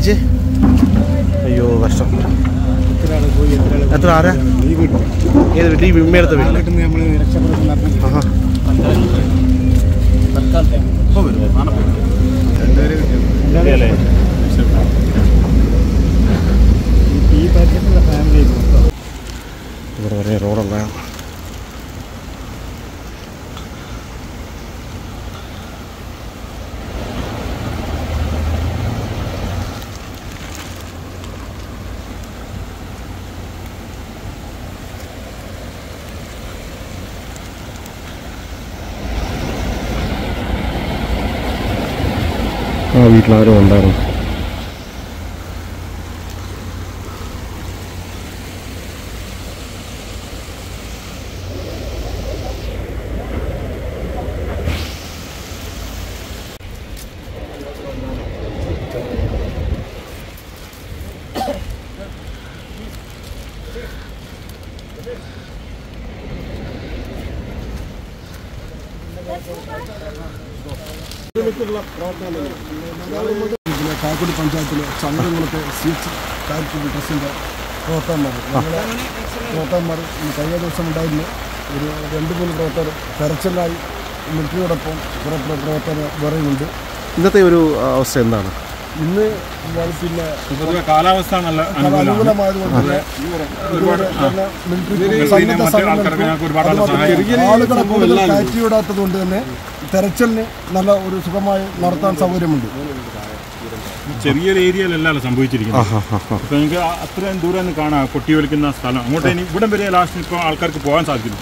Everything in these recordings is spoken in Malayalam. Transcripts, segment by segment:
കാണിച്ച്? അയ്യോ കഷ്ടം. എത്ര ആരാ? ഏത് വീട്ടിൽ? ഈ വിമ്മയെടുത്ത വീട്ടിൽ. ആഹാ. ഈ പരിസരത്തുള്ള ഫാമിലി ഇവിടെ വരെ റോഡുള്ള ആ വീട്ടിലാരും കാക്കോട് പഞ്ചായത്തിലെ ചന്ദ്രങ്ങളൊക്കെ സി എച്ച് ചാരിറ്റബിൾ പ്രവർത്തകന്മാർ ഞങ്ങളെ പ്രവർത്തകന്മാർ കഴിഞ്ഞ ദിവസം ഉണ്ടായിരുന്നു. ഒരു രണ്ട് മൂന്ന് പ്രവർത്തകർ തെരച്ചിലായി. മിലിറ്ററിയോടൊപ്പം കുറേ പ്ര- പ്രവർത്തകർ വേറെയുണ്ട്. ഇന്നത്തെ ഒരു അവസ്ഥ എന്താണ്? ഇന്ന് പിന്നെ പൊതുവെ കാലാവസ്ഥ നല്ല അനുകൂലമായതുകൊണ്ട് ആളുകളെ കൂടുതൽ കയറ്റിവിടാത്തത് കൊണ്ട് തന്നെ തെരച്ചിലിന് നല്ല ഒരു സുഖമായി നടത്താൻ സൗകര്യമുണ്ട്. ചെറിയൊരു ഏരിയയിലല്ലല്ലോ സംഭവിച്ചിരിക്കുന്നത്. അപ്പൊ നിങ്ങൾക്ക് അത്രയും ദൂരം ഒന്ന് കാണാം കൊട്ടി വലിക്കുന്ന സ്ഥലം. അങ്ങോട്ട് ഇനി ഇവിടം വരെ ലാസ്റ്റ് ഇപ്പോൾ ആൾക്കാർക്ക് പോകാൻ സാധിക്കില്ല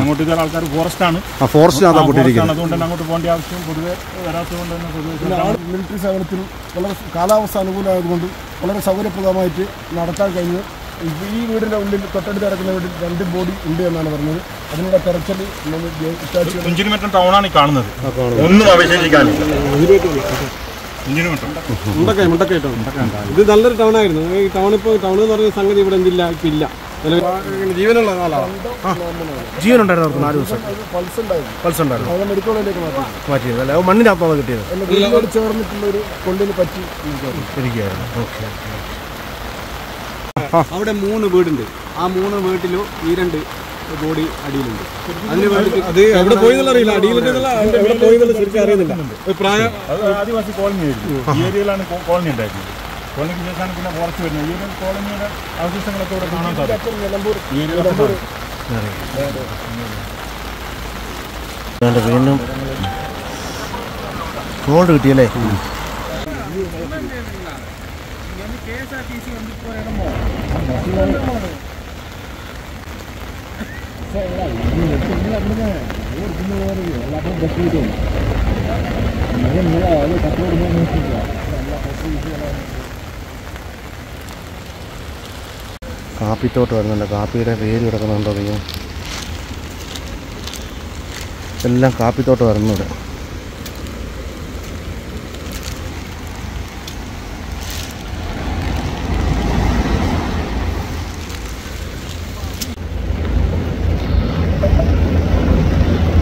അങ്ങോട്ട് ഇതാ ആൾക്കാർ ഫോറസ്റ്റ് ആണ്. ഫോറസ്റ്റ് ആണ്. അതുകൊണ്ട് തന്നെ അങ്ങോട്ട് പോകേണ്ട ആവശ്യം പൊതുവെ വരാത്തതുകൊണ്ട് തന്നെ മിലിറ്ററി സേവനത്തിൽ വളരെ കാലാവസ്ഥ അനുകൂലമായതുകൊണ്ട് വളരെ സൗകര്യപ്രദമായിട്ട് നടത്താൻ കഴിഞ്ഞു ഈ വീടിന്റെ ഉള്ളിൽ തൊട്ടടുത്ത് കിടക്കുന്ന വീട്ടിൽ രണ്ട് ബോഡി ഉണ്ട് എന്നാണ് പറഞ്ഞത്. അതിനുള്ള തെരച്ചിൽ ടൗണാണ് കാണുന്നത്. ഒന്നും അവശേഷിക്കാനില്ല. മുണ്ടക്കൈ മുണ്ടക്കൈ ടൗൺ. ഇത് നല്ലൊരു ടൗൺ ആയിരുന്നു. ഈ ടൗൺ ഇപ്പോൾ ടൗൺ എന്ന് പറഞ്ഞ സംഗതി ഇവിടെ എന്തില്ല ഇപ്പം ഇല്ല. ജീവനുള്ള ജീവനുണ്ടായിരുന്നു നാല് ദിവസം. പൾസ് ഉണ്ടായിരുന്നു മാറ്റിയത്. അല്ലേ? മണ്ണിനകത്താണ് കിട്ടിയത്? പറ്റി ഇരിക്കുകയാണ്. ഇരിക്കുകയായിരുന്നു. ഓക്കെ. അവിടെ മൂന്ന് വീടുണ്ട്. ആ മൂന്ന് വീട്ടിലും ഈ രണ്ട് ബോഡി അടിയിലുണ്ട്. അതിന് വേണ്ടി അത് എവിടെ പോയി അറിയില്ല. അടിയിലുണ്ടെന്നുള്ള എവിടെ പോയി ശരിക്കും അറിയുന്നില്ല. ഒരു പ്രായം അത് ആദിവാസി കോളനി ആയിരുന്നു. ഈ ഏരിയയിലാണ് കോളനി ഉണ്ടായിരുന്നത്. കോളനിക്ക് ശേഷമാണ് പിന്നെ കുറച്ച് വരുന്നത്. ഈ ഒരു കോളനിയുടെ അവശിഷ്ടങ്ങളൊക്കെ ഇവിടെ കാണാൻ സാധിക്കും. അപ്പുറം നിലമ്പൂർ. ഈ ഏരിയയിലൊക്കെ സാധിക്കും. അതുകൊണ്ട് വീണ്ടും ഗോൾഡ് കിട്ടിയല്ലേ? കാപ്പിത്തോട്ട് വരുന്നുണ്ട്. കാപ്പിയുടെ വേര് കിടക്കുന്നുണ്ടോ അറിയാം എല്ലാം കാപ്പിത്തോട്ട് വരുന്നുണ്ട്.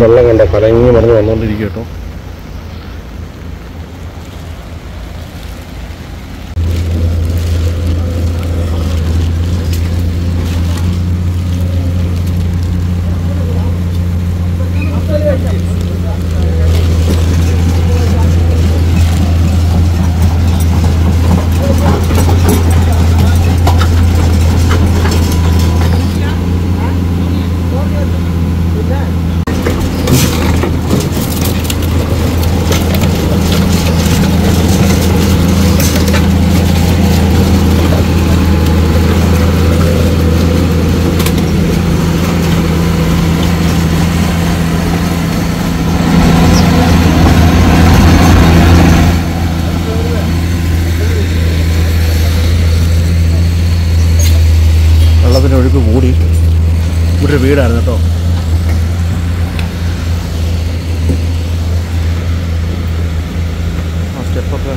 വെള്ളം കണ്ട കലങ്ങി മറന്ന് വന്നുകൊണ്ടിരിക്കും കേട്ടോ വെള്ളത്തിന്റെ ഒഴുക്ക് കൂടി ഇവിടെ ഒരു വീടായിരുന്നു കേട്ടോ. സ്റ്റെപ്പൊക്കെ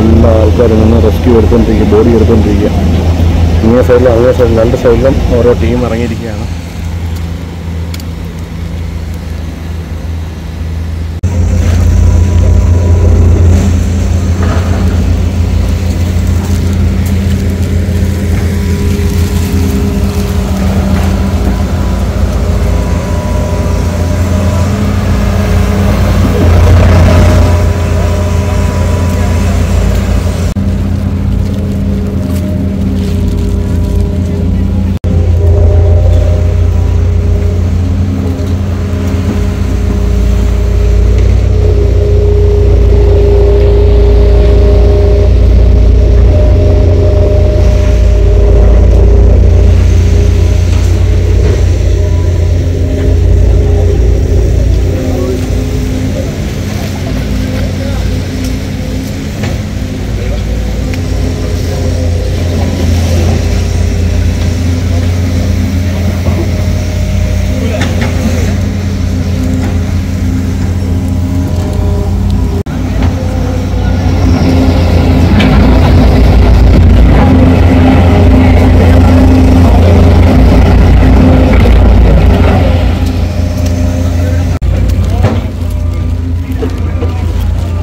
എല്ലാ ആൾക്കാരും നിന്ന് റെസ്ക്യൂ എടുത്തുകൊണ്ടിരിക്കുക ബോഡി എടുത്തുകൊണ്ടിരിക്കുക ഇങ്ങേ സൈഡിലും അതേ സൈഡിലും രണ്ട് സൈഡിലും ഓരോ ടീം ഇറങ്ങിയിരിക്കുകയാണ്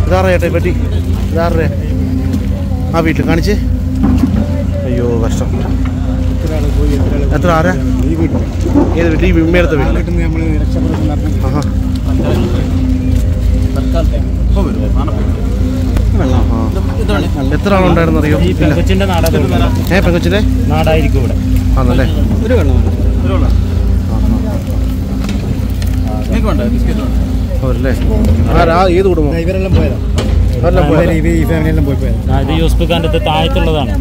ഇതാറ ചേട്ടാ പറ്റി ഇതാറേ ആ വീട്ടിൽ കാണിച്ച്. അയ്യോ കഷ്ടം. എത്ര ആരാ? ഈ വീട്ടിൽ ഏത് വീട്ടിൽ? ഈ വിമ്മേടുത്ത വീട്ടിൽ. ആ. എത്ര ആളുണ്ടായിരുന്നു അറിയോ? ഈ പെങ്കൊച്ചിന്റെ നാടാ ഏ പെങ്കൊച്ചിലെ നാടായിരിക്കും ഇവിടെ. ആണല്ലേ. ഒരു വെള്ളം ഒരു വെള്ളം ആ ഇവരെല്ലാം പോയതാ അവരെല്ലാം പോയതാ? യൂസ്ഫ് ഖാന്റെ താഴത്തുള്ളതാണ്.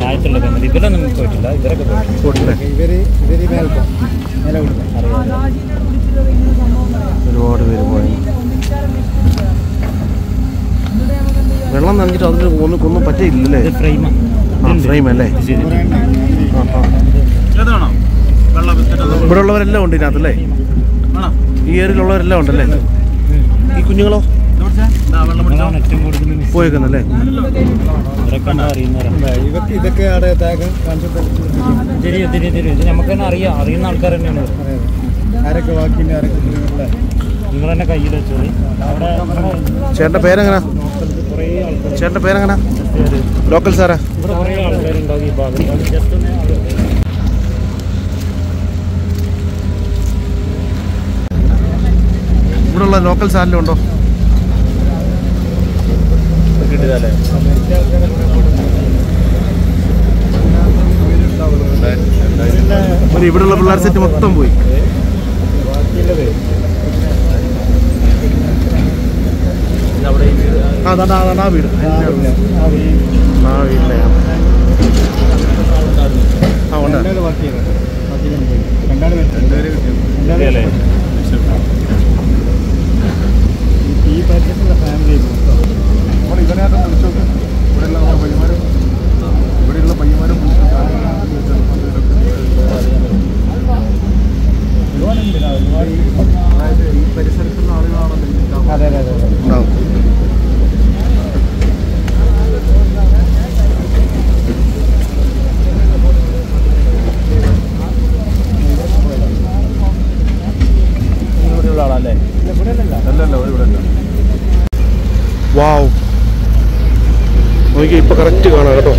താഴത്തുള്ള ഇവരൊന്നും പോയിട്ടില്ല. ഇവരൊക്കെ പോയിട്ടില്ലേ. ഒരുപാട് പേര് പോയി. വെള്ളം നനഞ്ഞിട്ട് അതിന് ഒന്നും ഒന്നും പറ്റിയില്ലല്ലേ? ഇത് ഫ്രെയിമാണ് ആ ഫ്രെയിം അല്ലേ. ഇവിടെ ഉള്ളവരെല്ലാം ഉണ്ട് ഇതിനകത്തല്ലേ ഈ ഏരിയയിലുള്ളവരെല്ലാം ഉണ്ടല്ലേ? ഈ കുഞ്ഞുങ്ങളോ? പോയേക്കുന്നല്ലേ? ഇവർക്ക് ഇതൊക്കെ ഇത് നമുക്ക് തന്നെ അറിയാം. അറിയുന്ന ആൾക്കാർ തന്നെയാണ് ഇവർ. ആരൊക്കെ ബാക്കിയുണ്ട് ആരൊക്കെ നിങ്ങൾ തന്നെ കയ്യിൽ വെച്ചോളി. അവിടെ ചേട്ടന്റെ പേരെങ്ങനാ? ചേട്ടന്റെ പേരെങ്ങനാ? Local Sarah. ഇവിടെ കുറേ ആൾക്കാരുണ്ടാവും ഈ ഭാഗത്ത്. ജസ്റ്റ് ഒന്ന് അവർക്ക് ഇവിടെ ഉള്ള ലോക്കൽ സാധനം ഉണ്ടോ? ഒരു ഇവിടെയുള്ള പിള്ളേർ സെറ്റ് മൊത്തം പോയി. അതാണ് അതാണ് ആ വീട്. ആ ആ ഉണ്ട്. ഈ പരിസരത്തുള്ള ഫാമിലി നമ്മൾ ഇതിനകത്ത് വിളിച്ചു ഇവിടെ ഇവിടെയുള്ള നമ്മുടെ പയ്യന്മാരും ഇവിടെയുള്ള പയ്യന്മാരും അതായത് ഈ പരിസരത്തുള്ള ആളുകളാണല്ലോ അതെ അതെ അതെ അതെ ഉണ്ടാവും ഇവിടെയുള്ള ആളല്ലേ അല്ലല്ല ഇവിടെ അല്ല വാവ് നോക്കി ഇപ്പൊ കറക്റ്റ് കാണാം കേട്ടോ.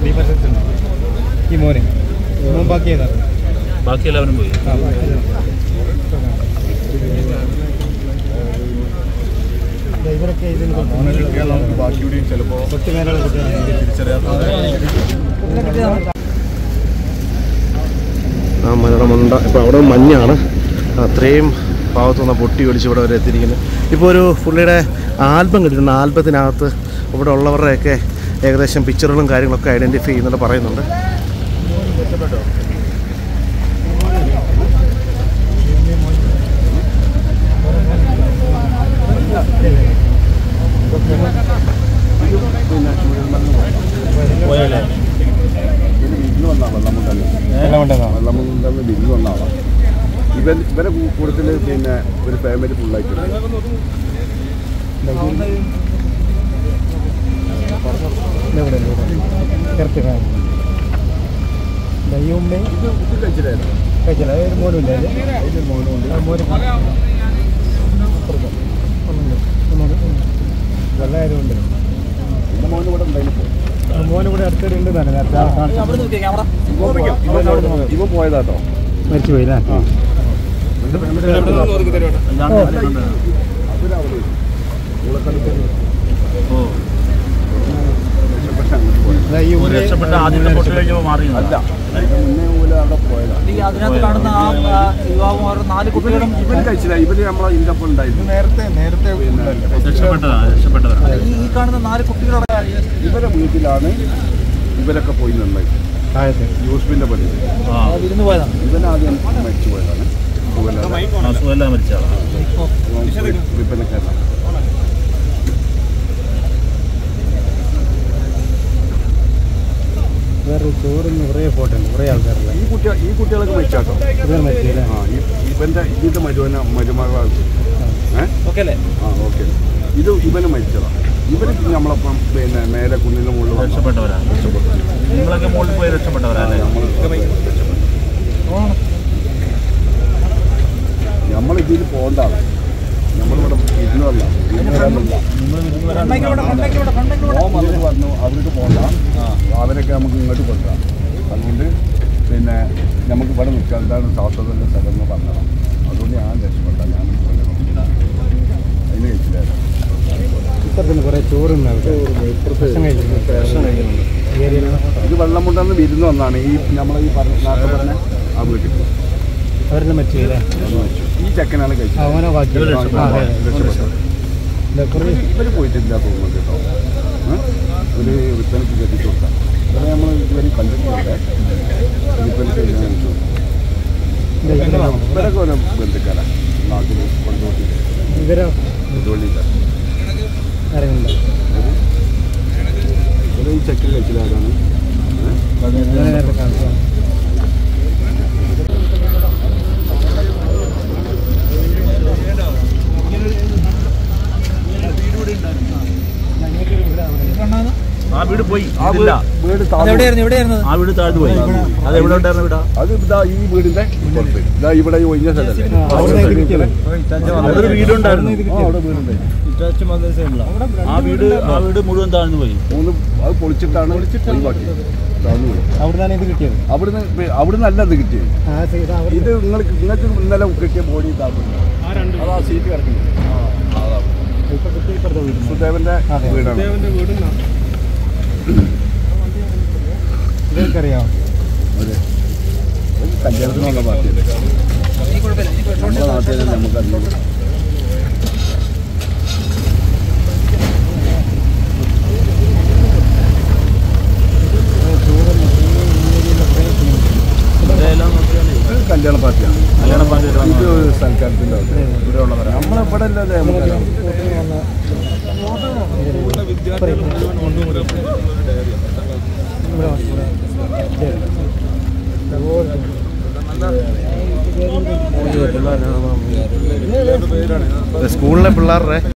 ഈ പരിസരത്തുണ്ട് ഈ മോനെ മോൻ ബാക്കിയതാണ് ബാക്കി എല്ലാവരും പോയി. ഇവരൊക്കെ ഇതിന് തൊട്ട് മേലുള്ള കുട്ടികളാണ്. ആ മലയുടെ മണ്ട ഇപ്പോൾ അവിടെ മഞ്ഞാണ്. അത്രയും ഭാഗത്തു നിന്ന് പൊട്ടി ഒടിച്ച് ഇവിടെ വരെ എത്തിയിരിക്കുന്നത് ഇപ്പോൾ ഒരു പുള്ളിയുടെ ആൽബം കിട്ടിയിട്ടുണ്ട്. ആൽബത്തിനകത്ത് ഇവിടെ ഉള്ളവരുടെയൊക്കെ ഏകദേശം പിക്ചറുകളും കാര്യങ്ങളൊക്കെ ഐഡന്റിഫൈ ചെയ്യുന്നുണ്ട് പറയുന്നുണ്ട്. പോയല്ലേ വിരുന്ന് വന്ന വെള്ളമുണ്ടല്ലോ എല്ലാം ഉണ്ടെന്നോ വെള്ളമുണ്ടെന്ന് വിരുന്ന് വന്ന ആളാണ് ഇവൻ ഇവരെ കൂടുതൽ പിന്നെ ഒരു ഫാമിലി ഫുള്ളായിട്ടുണ്ട് കഴിച്ചിട്ടായിരുന്നു കഴിച്ചില്ല ഒരു മോനും ഇല്ലേ മോനും ഉണ്ട് മോനും വെള്ളമായതുകൊണ്ട് മോന് ഇവിടെ അടുത്തൊരു ഉണ്ട് തന്നെ നേരത്തെ. ഇവ പോയതാട്ടോ. മരിച്ചു പോയില്ലേ എന്റെ രക്ഷപ്പെട്ട ആദ്യത്തെ പൊട്ടി അല്ല മുന്നേ പോലെ അവിടെ പോയതാണ് അതിനകത്ത് കാണുന്ന ആ യുവാവും ഓരോ നാല് കുട്ടികളും ഇവൻ കഴിച്ചില്ല. ഇവർ നമ്മളെ ഇതിന്റെ ഒപ്പം ഉണ്ടായിരുന്നു നേരത്തെ നേരത്തെ ഈ കാണുന്ന നാല് കുട്ടികളോടെ ഇവരെ വീട്ടിലാണ് ഇവരൊക്കെ പോയി നിന്നത്. താഴത്തെ യൂസ്ഫിന്റെ പള്ളി ആ വിരുന്ന് പോയതാണ് ഇവൻ ആദ്യം മരിച്ചു പോയതാണ്. വിൽപ്പനക്കാരനാണ് വേറൊരു ചോറിന് കുറേ ഫോട്ടോ ഉണ്ട് കുറേ ആൾക്കാരല്ല ഈ കുട്ടി ഈ കുട്ടികളൊക്കെ മരിച്ചാട്ടോ? ഇവർ മരിച്ചില്ലേ ആ ഈ ഇവന്റെ ഇതിന്റെ മരുവന മരുമകളാണ്. ഓക്കെ അല്ലേ ആ ഓക്കെ. ഇത് ഇവന് മരിച്ചതാണ് ഇവർ നമ്മളപ്പം പിന്നെ മേലെ കുന്നിന്റെ മുകളിൽ രക്ഷപ്പെട്ടവരാണ് രക്ഷപ്പെട്ടവരാ നിങ്ങളൊക്കെ മുകളിൽ പോയി രക്ഷപ്പെട്ടവരാണ് നമ്മൾ ഇതിൽ പോകണ്ടാണ് നമ്മളിവിടെ ഇരുന്നല്ല ഓ മറുപടി പറഞ്ഞു അവർക്ക് പോകണ്ട അവരൊക്കെ നമുക്ക് ഇങ്ങോട്ട് കൊണ്ടുവരാം. അതുകൊണ്ട് പിന്നെ നമുക്ക് ഇവിടെ നിൽക്കാൻ എന്താണ് ശാസ്ത്രത്തിന്റെ സ്ഥലം എന്ന് പറഞ്ഞത് അതുകൊണ്ട് ഞാൻ രക്ഷപ്പെട്ട ഞാൻ അതിന് കുറേ ഇത് വെള്ളം കൊണ്ടുവന്ന് വിരുന്ന് വന്നാണ്. ഈ നമ്മളെ ഈ പറഞ്ഞ നാട്ടിൽ പറഞ്ഞ ആ വീട്ടിൽ അവരുടെ മറ്റേ ഈ ചെക്കനാണ് കഴിച്ചത്. പോയിട്ടില്ല തോന്നുന്നു കേട്ടോ? ഒരു റിപ്പനക്ക് കെട്ടിച്ചു കൊടുക്കാം നമ്മൾ ഇതുവരെ കണ്ടിട്ടുണ്ട് ഇവരൊക്കെ ഓരോ ബന്ധുക്കാരാണ് നാട്ടിൽ കൊണ്ടുപോയി ഇവരോ? കൊണ്ടുപോയില്ല ആരെങ്കിലും ഇവരെ ഈ ചെക്കൻ കഴിച്ചില്ലാതാണ് നേരത്തെ കാണിച്ചു ആ വീട് പോയി. ഇതില്ല. വീട് ആ വീട് താഴ്ന്നു പോയി. അത് എവിടെ ഉണ്ടായിരുന്നു വീടാ അത് ഇതാ ഈ വീടിന്റെ ഇതാ ഇവിടെ ഒഴിഞ്ഞ കിട്ടിയത് അതൊരു വീടുണ്ടായിരുന്നു. ആ, ആ വീട് ആ വീട് മുഴുവൻ താഴ്ന്നു പോയി. മൂന്ന് അത് പൊളിച്ചിട്ടാണ് പോയി. അവിടുന്നാണ് ഇത് കിട്ടിയത്? അവിടുന്ന് അവിടുന്ന് അല്ല ഇത് കിട്ടിയത്. ആ ഇത് നിങ്ങൾക്ക് നിങ്ങൾക്ക് ഇന്നലെ കിട്ടിയ ബോഡി ഇതാക്കുന്നു ആ സീറ്റ് കിടക്കുന്നത്. സുദേവന്റെ വീടാണ്. ഇവർക്കറിയാം കല്യാണത്തിനുള്ള പാർട്ടിയല്ലേ നമ്മുടെ നാട്ടിൽ നമുക്ക് ഇത് കല്യാണ പാർട്ടിയാണ്. കല്യാണ പാർട്ടിയുടെ ഇത് സൽക്കാരത്തിന്റെ ഇവിടെ ഉള്ളവരാണ് നമ്മളിവിടെ അല്ലേ നമുക്കറിയാം സ്കൂളിലെ പിള്ളേരുടെ